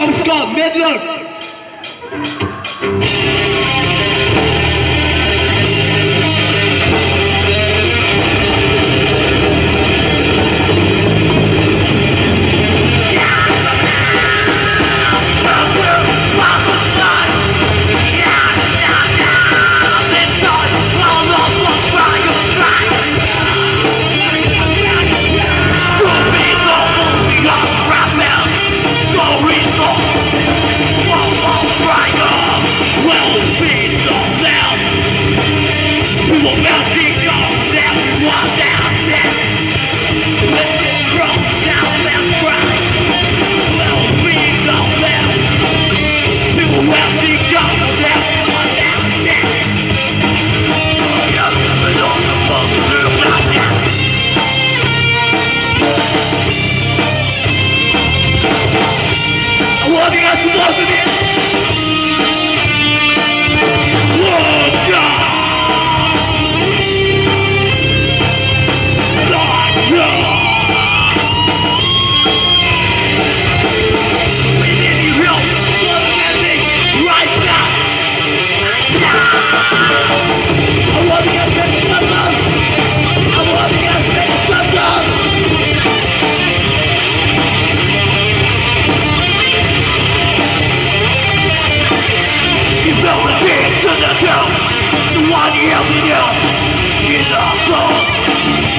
Scott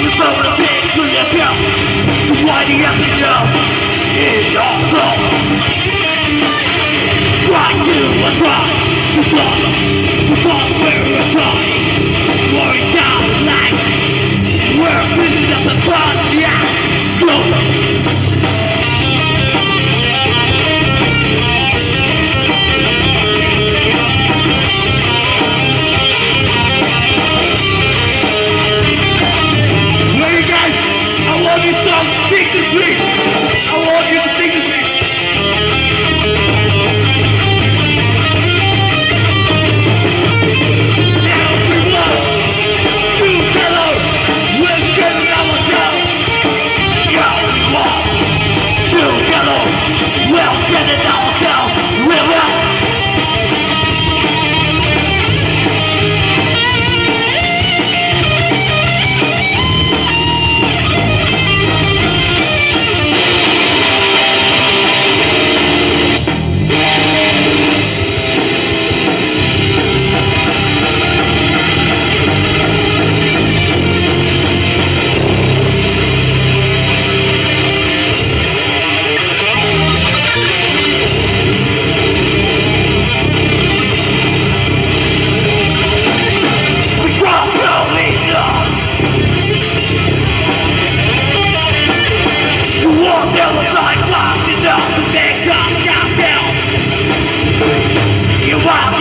Midler. Winding up the in your soul Clap.